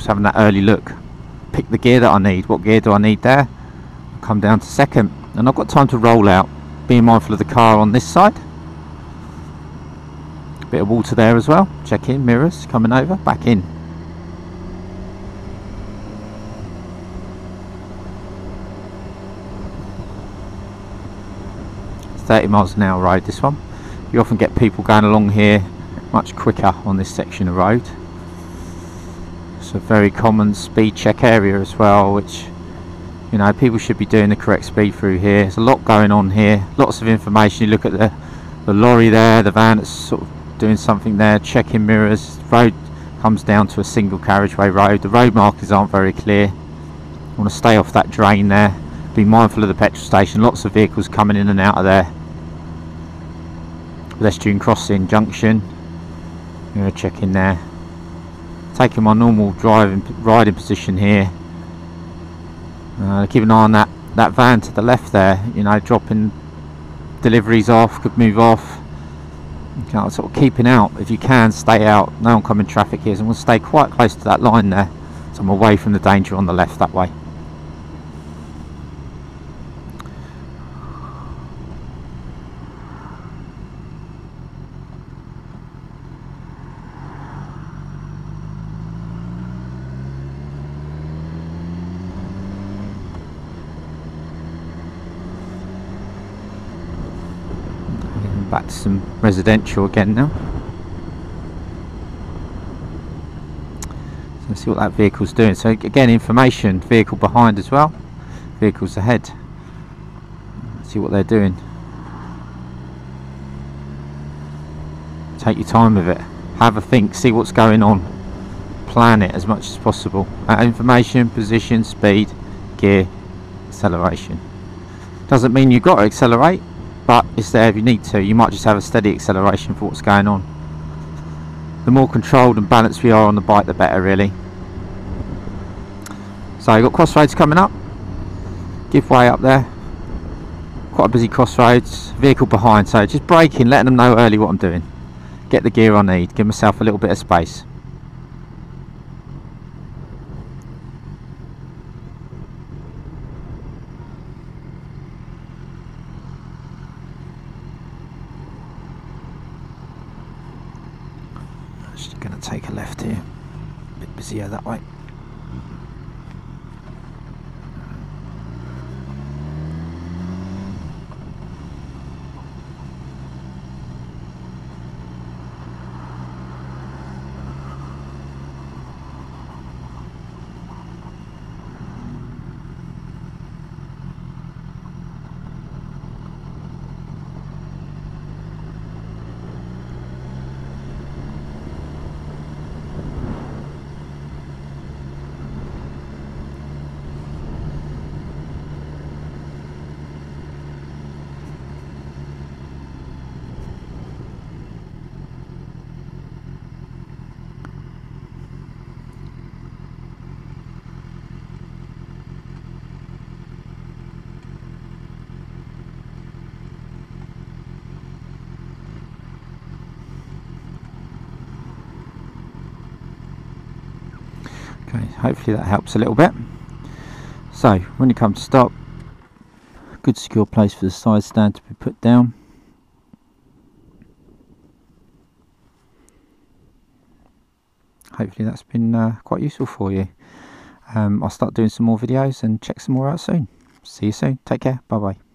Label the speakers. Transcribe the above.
Speaker 1: just having that early look. Pick the gear that I need. What gear do I need there? Come down to second. And I've got time to roll out. Being mindful of the car on this side. Bit of water there as well. Check in, mirrors coming over, back in. 30 miles an hour road this one you often get people going along here much quicker on this section of road a very common speed check area as well which you know people should be doing the correct speed through here. There's a lot going on here lots of information. You look at the the lorry there the van that's sort of doing something there checking mirrors. Road comes down to a single carriageway road. The road markers aren't very clear. You want to stay off that drain there. Be mindful of the petrol station. Lots of vehicles coming in and out of there. Pedestrian crossing junction. I'm going to check in there taking my normal driving riding position here. Uh, keep an eye on that that van to the left there you know dropping deliveries off could move off. You know, sort of keeping out. If you can stay out. No oncoming traffic here. So I'm going to stay quite close to that line there. So I'm away from the danger on the left that way back to some residential again now. So let's see what that vehicle's doing. So again, information, vehicle behind as well, vehicles ahead. Let's see what they're doing. Take your time with it. Have a think, see what's going on. Plan it as much as possible. Uh, information, position, speed, gear, acceleration. Doesn't mean you've got to accelerate but it's there if you need to. You might just have a steady acceleration for what's going on. The more controlled and balanced we are on the bike the better really. So you've got crossroads coming up. Give way up there. Quite a busy crossroads. Vehicle behind. So just braking letting them know early what I'm doing. Get the gear I need. Give myself a little bit of space Just going to take a left here. A bit busier that way. Okay, hopefully that helps a little bit. So, when you come to stop, good secure place for the side stand to be put down. Hopefully that's been uh, quite useful for you. Um, I'll start doing some more videos and check some more out soon. See you soon. Take care. Bye bye.